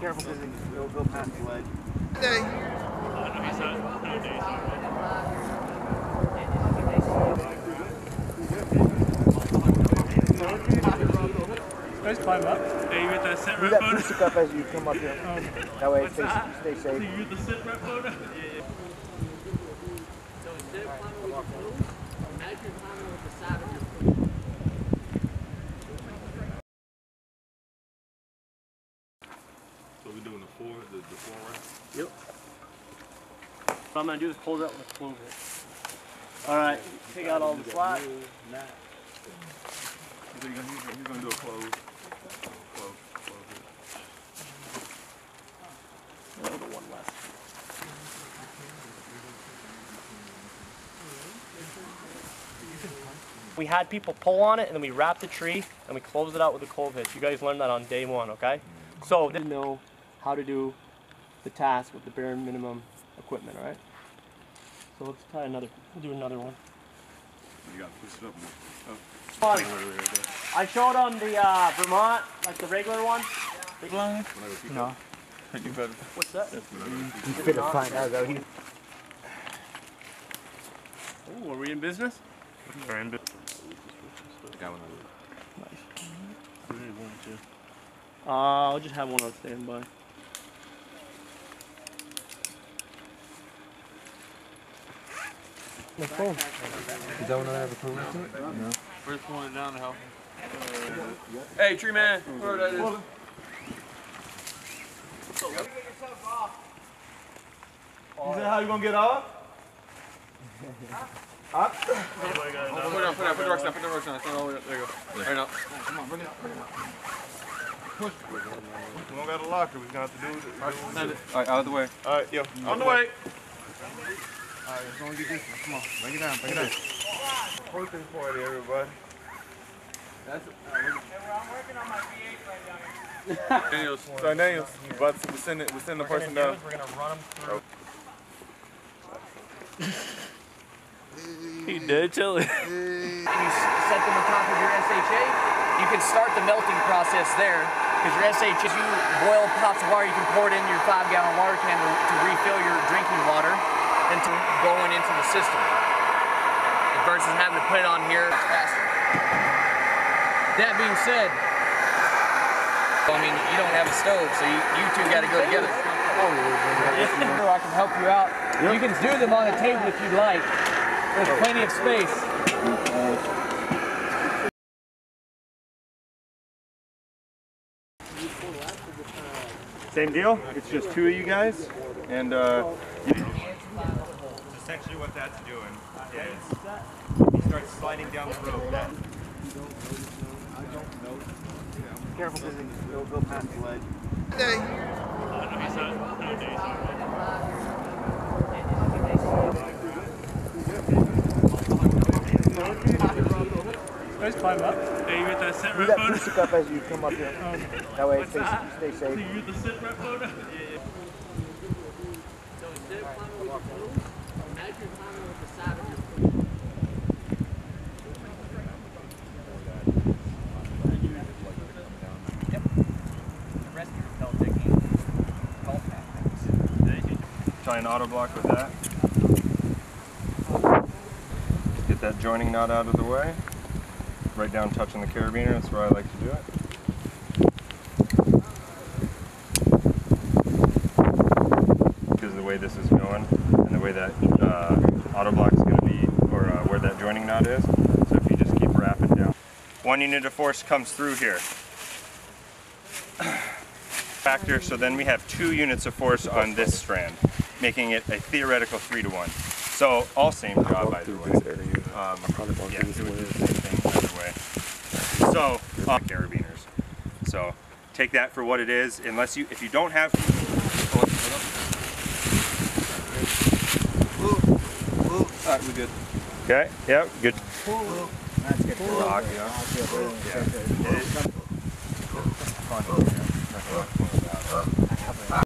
Careful because it'll go past the ledge. Day. Uh, he's climb up. Hey, that as you come up here. That way stay Do safe. you get the sit rep photo? So we're doing the four, the, the four round? Yep. What I'm gonna do is close out with close it. All right, take out all the slack. You're gonna, he's gonna, he's gonna do a close. Close, close it. Another one less. We had people pull on it and then we wrapped the tree and we closed it out with a clove hitch. You guys learned that on day one, okay? So they know how to do the task with the bare minimum equipment, all right? So let's try another. We'll do another one. You gotta push it up. Up. Fun. Wait, wait, wait, wait. I showed them the uh, Vermont, like the regular one. No. You better. What's that? He's fit to find out though. He, Ooh, are we in business? We're in business. Got one Uh, I'll just have one on standby. My phone. Is that one I have a permit to it? No. First one down the hill. Hey, tree man. Where that is. Is that how you gonna get off? Put it down, put it down, put the rocks down, put the rocks down. It's not all the way up. There you go. Right now. We don't got a locker, we gonna have to do it. Alright, out of the way. Alright, yo, mm-hmm. on the way. Alright, let's go and get this one. Come on, bring it down, bring it down. Hosting party, everybody. that's it we're all working on Daniels. So Daniels, we about to we send it, we send the person down. We're gonna run them through. He did it. you set them on top of your SHA, you can start the melting process there. Because your SHA, you boil pots of water, you can pour it in your five gallon water can to, to refill your drinking water and to going into the system. Versus having to put it on here faster. That being said, I mean, you don't have a stove, so you, you two got to go together. I can help you out. You can do them on a table if you'd like. There's plenty of space. Same deal, it's just two of you guys, and uh, essentially what that's doing. Yeah, he starts sliding down the rope. That, careful because it'll go past the ledge. Day. Uh, no, he's not. No, he's not. Guys climb up. Hey, you get that sit Do rep that photo? push up as you come up here. That way it stays, stay Do safe. you get the sit rep photo? Try an auto block with that. Get that joining knot out of the way. Right down touching the carabiner, that's where I like to do it. Because of the way this is going and the way that uh, auto block is going to be, or uh, where that joining knot is. So if you just keep wrapping down. One unit of force comes through here. Factor, so then we have two units of force on this strand, making it a theoretical three to one. So all same job either way. Um, yeah, it would do the same thing either way. So, uh, carabiners. So take that for what it is, unless you, if you don't have. Alright, we good. Okay, yep, good. Yeah.